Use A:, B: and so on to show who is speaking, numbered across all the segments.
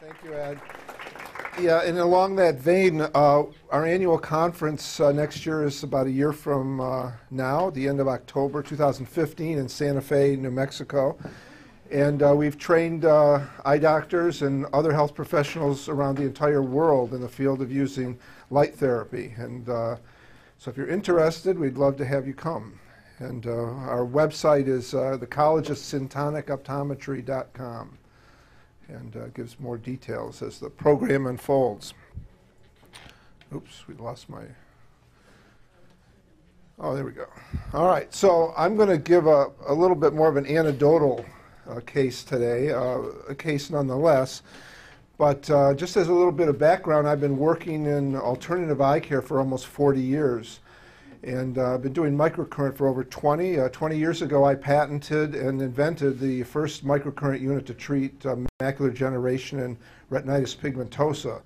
A: Thank you, Ed. Yeah, and along that vein, uh, our annual conference uh, next year is about a year from uh, now, the end of October 2015 in Santa Fe, New Mexico. And uh, we've trained uh, eye doctors and other health professionals around the entire world in the field of using light therapy. And uh, so if you're interested, we'd love to have you come. And our website is uh, the College of Syntonic Optometry.com and uh, gives more details as the program unfolds. Oops, we lost my. Oh, there we go. All right, so I'm going to give a, a little bit more of an anecdotal uh, case today, uh, a case nonetheless. But uh, just as a little bit of background, I've been working in alternative eye care for almost 40 years. And uh, I've been doing microcurrent for over 20. Uh, 20 years ago, I patented and invented the first microcurrent unit to treat uh, macular degeneration and retinitis pigmentosa.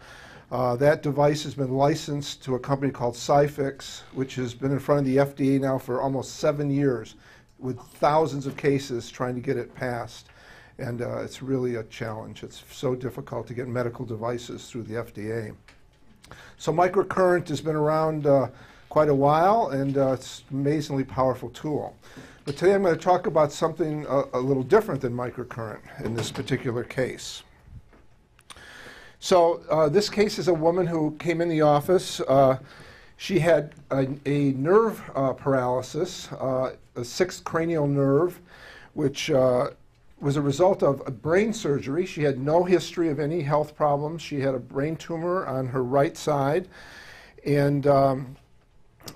A: Uh, that device has been licensed to a company called ScyFIX, which has been in front of the FDA now for almost seven years with thousands of cases trying to get it passed. And uh, it's really a challenge. It's so difficult to get medical devices through the FDA. So microcurrent has been around quite a while, and uh, it's an amazingly powerful tool. But today I'm going to talk about something a, a little different than microcurrent in this particular case. So uh, this case is a woman who came in the office. Uh, she had a, a nerve uh, paralysis, uh, a sixth cranial nerve, which uh, was a result of a brain surgery. She had no history of any health problems. She had a brain tumor on her right side. And um,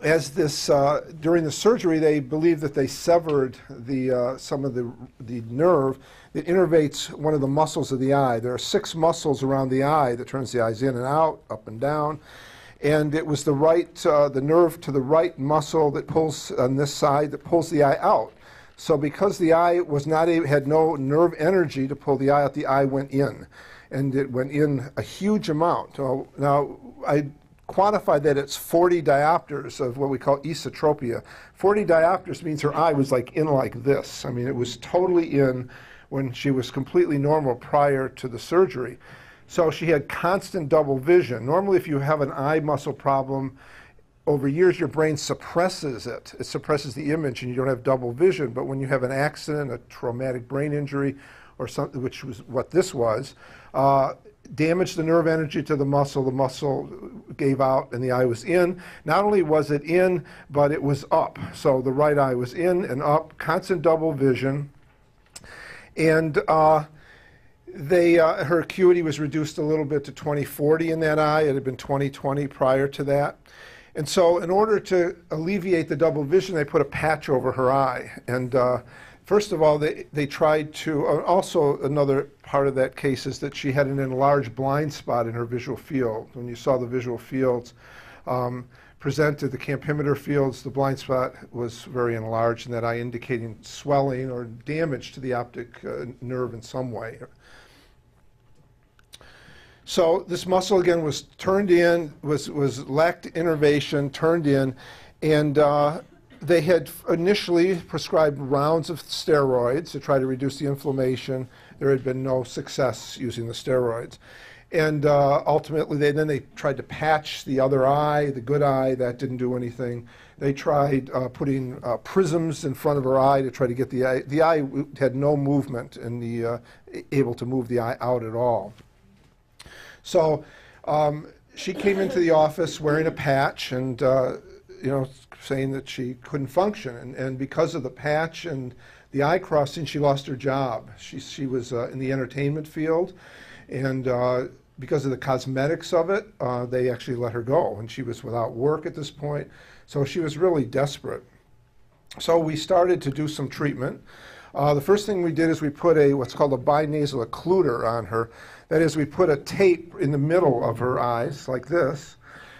A: as this, uh, during the surgery, they believe that they severed the, uh, some of the, the nerve that innervates one of the muscles of the eye. There are six muscles around the eye that turns the eyes in and out, up and down and it was the right, uh, the nerve to the right muscle that pulls on this side that pulls the eye out. So because the eye was not a, had no nerve energy to pull the eye out, the eye went in, and it went in a huge amount. Now, now I quantified that it's 40 diopters of what we call esotropia. 40 diopters means her eye was like in like this. I mean, it was totally in when she was completely normal prior to the surgery. So she had constant double vision. Normally, if you have an eye muscle problem, over years your brain suppresses it. It suppresses the image and you don't have double vision. But when you have an accident, a traumatic brain injury, or something, which was what this was, uh, damaged the nerve energy to the muscle. The muscle gave out and the eye was in. Not only was it in, but it was up. So the right eye was in and up, constant double vision. And uh, they, uh, her acuity was reduced a little bit to 2040 in that eye. It had been 2020 prior to that. And so, in order to alleviate the double vision, they put a patch over her eye. And uh, first of all, they, they tried to. Uh, also, another part of that case is that she had an enlarged blind spot in her visual field. When you saw the visual fields um, presented, the Campimeter fields, the blind spot was very enlarged and that eye, indicating swelling or damage to the optic uh, nerve in some way. So this muscle again was turned in, was, was lacked innervation, turned in, and uh, they had initially prescribed rounds of steroids to try to reduce the inflammation. There had been no success using the steroids. And uh, ultimately, they, then they tried to patch the other eye, the good eye, that didn't do anything. They tried uh, putting uh, prisms in front of her eye to try to get the eye. The eye had no movement and the, uh, able to move the eye out at all. So um, she came into the office wearing a patch and, uh, you know, saying that she couldn't function. And, and because of the patch and the eye crossing, she lost her job. She, she was uh, in the entertainment field. And uh, because of the cosmetics of it, uh, they actually let her go. And she was without work at this point. So she was really desperate. So we started to do some treatment. Uh, the first thing we did is we put a what's called a binasal occluder on her. That is, we put a tape in the middle of her eyes like this.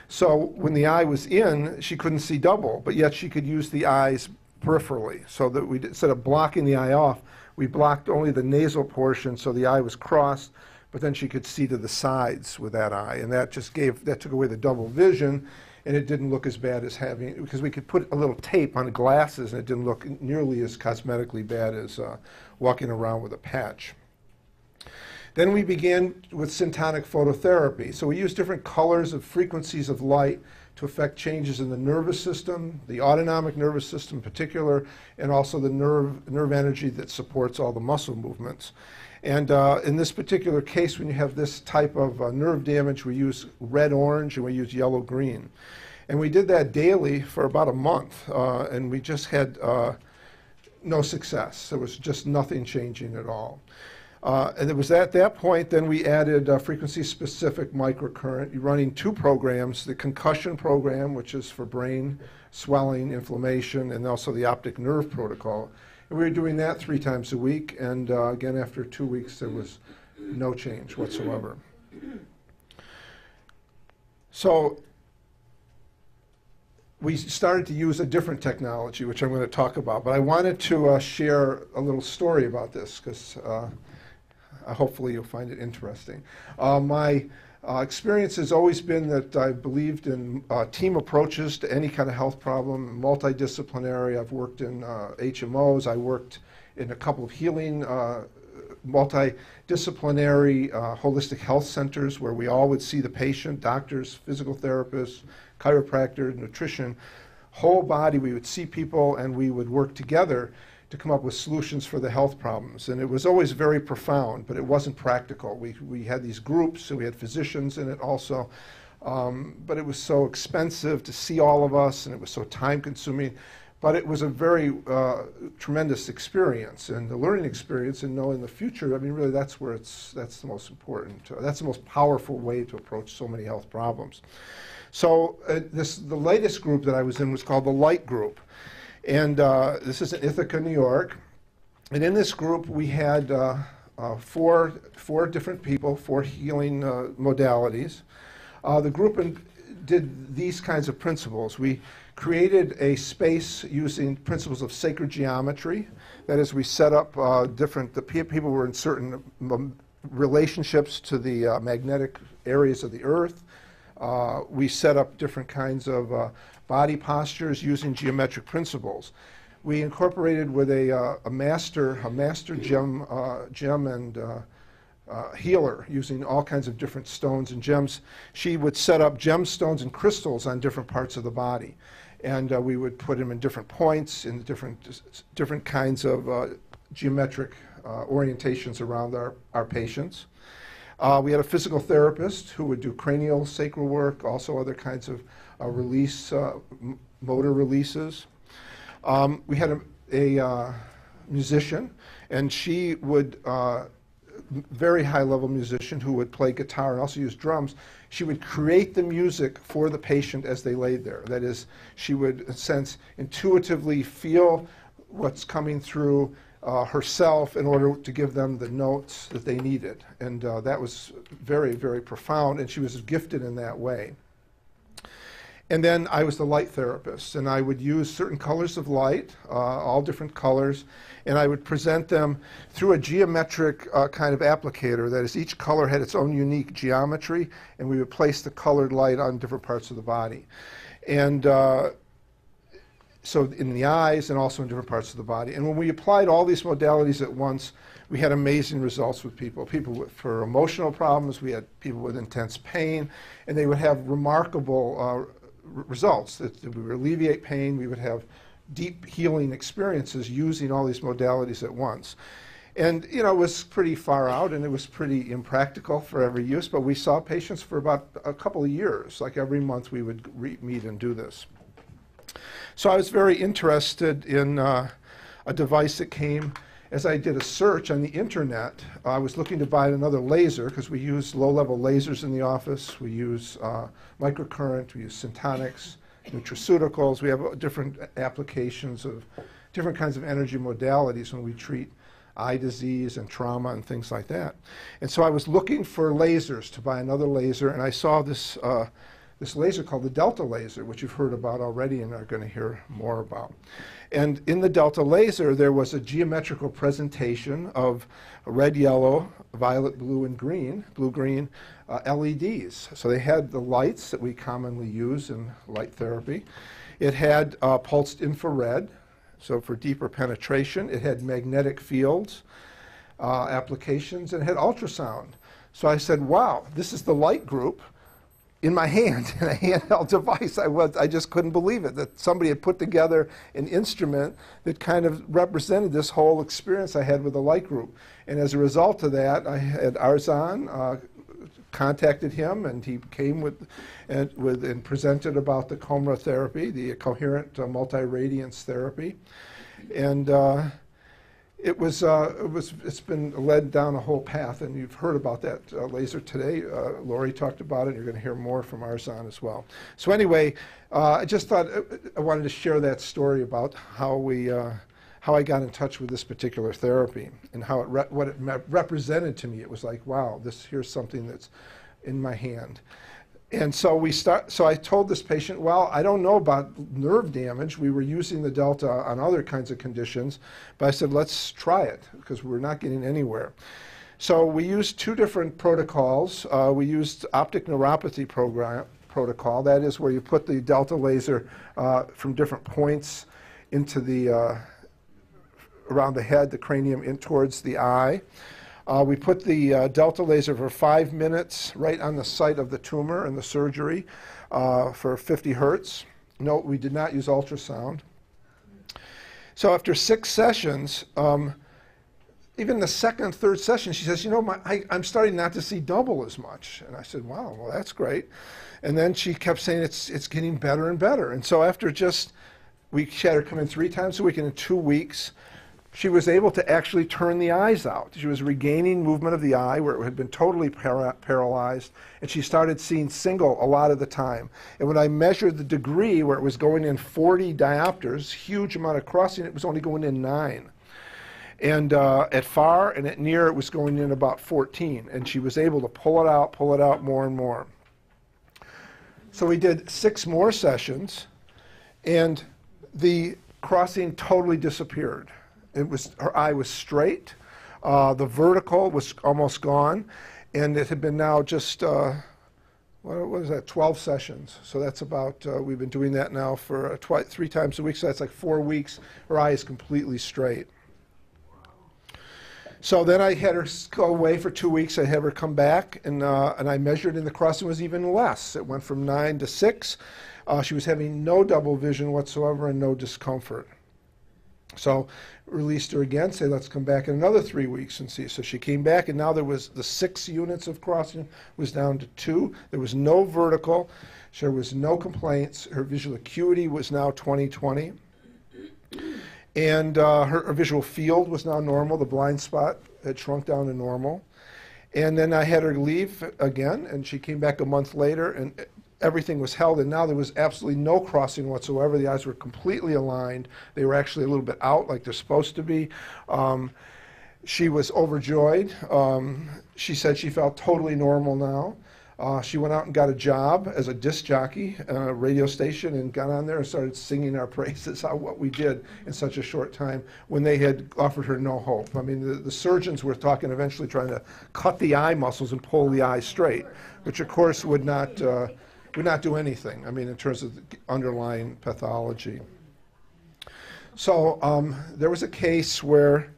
A: So when the eye was in, she couldn't see double, but yet she could use the eyes peripherally. So that we instead of blocking the eye off, we blocked only the nasal portion, so the eye was crossed, but then she could see to the sides with that eye, and that just gave that took away the double vision and it didn't look as bad as having because we could put a little tape on glasses and it didn't look nearly as cosmetically bad as uh, walking around with a patch. Then we began with syntonic phototherapy. So we used different colors of frequencies of light to affect changes in the nervous system, the autonomic nervous system in particular, and also the nerve, nerve energy that supports all the muscle movements. And uh, in this particular case, when you have this type of uh, nerve damage, we use red-orange and we use yellow-green. And we did that daily for about a month, uh, and we just had uh, no success. There was just nothing changing at all. Uh, and it was at that point then we added a frequency-specific microcurrent, running two programs, the concussion program, which is for brain swelling, inflammation, and also the optic nerve protocol. And we were doing that three times a week, and uh, again, after two weeks, there was no change whatsoever. So we started to use a different technology, which I'm going to talk about, but I wanted to uh, share a little story about this because uh, uh, hopefully you'll find it interesting. Uh, my uh, experience has always been that I've believed in uh, team approaches to any kind of health problem, multidisciplinary. I've worked in HMOs. I worked in a couple of healing multidisciplinary uh, holistic health centers where we all would see the patient, doctors, physical therapists, chiropractor, nutrition, whole body. We would see people and we would work together to come up with solutions for the health problems. And it was always very profound, but it wasn't practical. We, we had these groups, so we had physicians in it also. Um, but it was so expensive to see all of us, and it was so time consuming. But it was a very uh, tremendous experience, and the learning experience, and knowing the future. I mean, really, that's where it's that's the most important. Uh, that's the most powerful way to approach so many health problems. So uh, this the latest group that I was in was called the Light Group, and uh, this is in Ithaca, New York. And in this group, we had uh, uh, four, four different people, four healing uh, modalities. Uh, the group in, did these kinds of principles. We created a space using principles of sacred geometry. That is, we set up uh, different, the people were in certain um, relationships to the magnetic areas of the earth. we set up different kinds of body postures using geometric principles. We incorporated with a, uh, a master, a master gem, uh, gem and uh, uh, healer using all kinds of different stones and gems. She would set up gemstones and crystals on different parts of the body. And uh, we would put them in different points, in different, different kinds of uh, geometric orientations around our, our patients. We had a physical therapist who would do cranial sacral work, also other kinds of release, uh, motor releases. Um, we had a, a uh, musician, and she would, uh, very high level musician who would play guitar and also use drums. She would create the music for the patient as they laid there. That is, she would, sense, intuitively feel what's coming through uh, herself in order to give them the notes that they needed. And uh, that was very, very profound, and she was gifted in that way. And then I was the light therapist, and I would use certain colors of light, uh, all different colors, and I would present them through a geometric uh, kind of applicator. That is, each color had its own unique geometry, and we would place the colored light on different parts of the body. And uh, so in the eyes and also in different parts of the body. And when we applied all these modalities at once, we had amazing results with people. People with, for emotional problems, we had people with intense pain, and they would have remarkable uh, results. That we would alleviate pain, we would have deep healing experiences using all these modalities at once. And you know, it was pretty far out and it was pretty impractical for every use, but we saw patients for about a couple of years. Like every month we would meet and do this. So I was very interested in uh, a device that came as I did a search on the internet. I was looking to buy another laser because we use low-level lasers in the office. We use uh, microcurrent, we use syntonics, nutraceuticals. We have uh, different applications of different kinds of energy modalities when we treat eye disease and trauma and things like that. And so I was looking for lasers to buy another laser, and I saw this uh, this laser called the delta laser, which you've heard about already and are going to hear more about. And in the delta laser, there was a geometrical presentation of red, yellow, violet, blue, and green, blue-green uh, LEDs. So they had the lights that we commonly use in light therapy. It had uh, pulsed infrared, so for deeper penetration. It had magnetic fields. uh, applications and it had ultrasound. So I said, wow, this is the light group in my hand in a handheld device. I was I just couldn't believe it that somebody had put together an instrument that kind of represented this whole experience I had with the light group. And as a result of that, I had Arzan uh, contacted him, and he came with and with and presented about the COMRA therapy, the coherent uh, multi-radiance therapy, and. Uh, it was, uh, it was, it's been led down a whole path, and you've heard about that uh, laser today. Uh, Lori talked about it, and you're going to hear more from Arzan as well. So anyway, uh, I just thought uh, I wanted to share that story about how we, uh, how I got in touch with this particular therapy and how it what it represented to me. It was like, wow, this here's something that's in my hand. And so we start. So I told this patient, well, I don't know about nerve damage. We were using the delta on other kinds of conditions, but I said, let's try it because we're not getting anywhere. So we used two different protocols. Uh, we used optic neuropathy program protocol. That is where you put the delta laser uh, from different points into the uh, around the head, the cranium, in towards the eye. Uh, we put the uh, delta laser for five minutes right on the site of the tumor and the surgery uh, for 50 hertz. Note we did not use ultrasound. So after six sessions, um, even the second, third session, she says, you know, my, I, am starting not to see double as much. And I said, wow, well, that's great. And then she kept saying it's, it's getting better and better. And so after just, we had her come in three times a week, and in two weeks, she was able to actually turn the eyes out. She was regaining movement of the eye where it had been totally para paralyzed, and she started seeing single a lot of the time. And when I measured the degree where it was going in 40 diopters, huge amount of crossing, it was only going in nine. And uh, at far and at near, it was going in about 14. And she was able to pull it out, pull it out more and more. So we did six more sessions, and the crossing totally disappeared. It was her eye was straight. Uh, the vertical was almost gone, and it had been now just uh, what was that? 12 sessions. So that's about uh, we've been doing that now for twi- three times a week. So that's like four weeks. Her eye is completely straight. So then I had her go away for two weeks. I had her come back, and, uh, and I measured, and the crossing was even less. It went from nine to six. Uh, she was having no double vision whatsoever and no discomfort. So released her again, say, let's come back in another three weeks and see. So she came back, and now there was the six units of crossing was down to two. There was no vertical. There was no complaints. Her visual acuity was now 20/20. And uh, her, her, visual field was now normal. The blind spot had shrunk down to normal. And then I had her leave again, and she came back a month later, and everything was held, and now there was absolutely no crossing whatsoever. The eyes were completely aligned. They were actually a little bit out, like they're supposed to be. Um, she was overjoyed. Um, she said she felt totally normal now. Uh, she went out and got a job as a disc jockey at a radio station and got on there and started singing our praises on what we did in such a short time when they had offered her no hope. I mean, the, the surgeons were talking eventually trying to cut the eye muscles and pull the eye straight, which of course would not. Uh, would not do anything, I mean, in terms of the underlying pathology. So um, there was a case where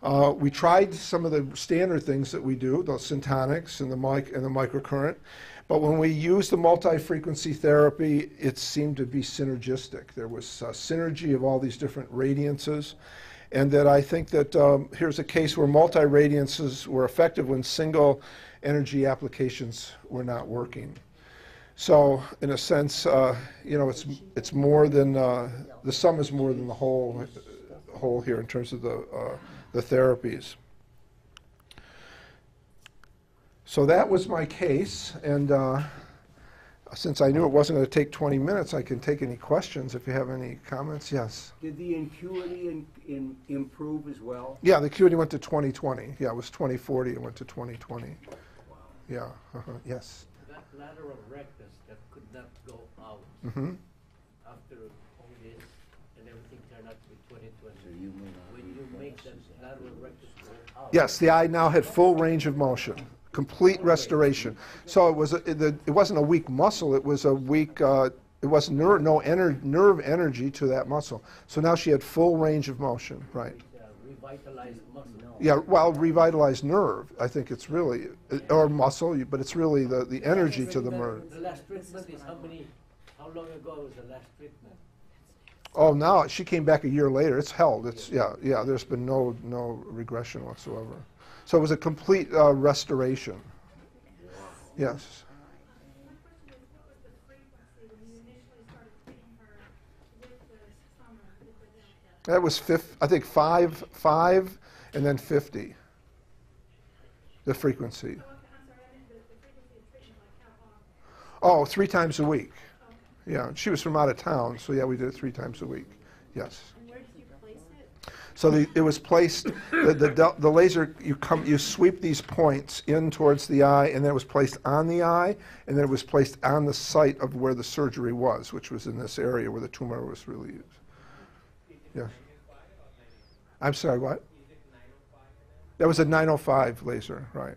A: uh, we tried some of the standard things that we do, the syntonics and the, mic and the microcurrent, but when we used the multi-frequency therapy, it seemed to be synergistic. There was synergy of all these different radiances, and that I think that um, here's a case where multi-radiances were effective when single energy applications were not working. So in a sense, uh, you know, it's it's more than uh, the sum is more than the whole whole here in terms of the uh, the therapies. So that was my case, and uh, since I knew it wasn't going to take 20 minutes, I can take any questions if you have any comments. Yes.
B: Did the acuity in, in improve as well?
A: Yeah, the acuity went to 2020. Yeah, it was 2040. It went to 2020. Wow. Yeah. Uh-huh. Yes
C: lateral rectus that could not go out
A: Mm-hmm.
C: after all this and everything turned out to be 2020. When you make that lateral rectus go out.
A: Yes, the eye now had full range of motion, complete restoration. So it was a, it, the, it wasn't a weak muscle; it was a weak. Uh, it was nerve, no ener- nerve energy to that muscle. So now she had full range of motion. Right.
C: Revitalized muscle.
A: Yeah, well, revitalized nerve, I think it's really, or muscle, but it's really the, the energy to the nerve.
C: The last treatment is how many, how long ago was the last treatment?
A: Oh, now, she came back a year later, it's held, it's, yeah, yeah, there's been no, no regression whatsoever. So it was a complete uh, restoration. Yes.
D: My question is, what was the frequency when you initially started treating her with the summer, with the Delta?
A: That was fif, I think five, five, and then fifty. The frequency.
D: Oh, okay, I'm sorry, I meant the, the frequency of treatment, like how often?
A: Oh, three times a week. Yeah, she was from out of town, so yeah, we did it three times a week. Yes.
D: And where did you place it?
A: So the, it was placed, the, the, the laser, you come, you sweep these points in towards the eye, and then it was placed on the eye, and then it was placed on the site of where the surgery was, which was in this area where the tumor was relieved. Yes. I'm sorry, what? That was a 905 laser, right.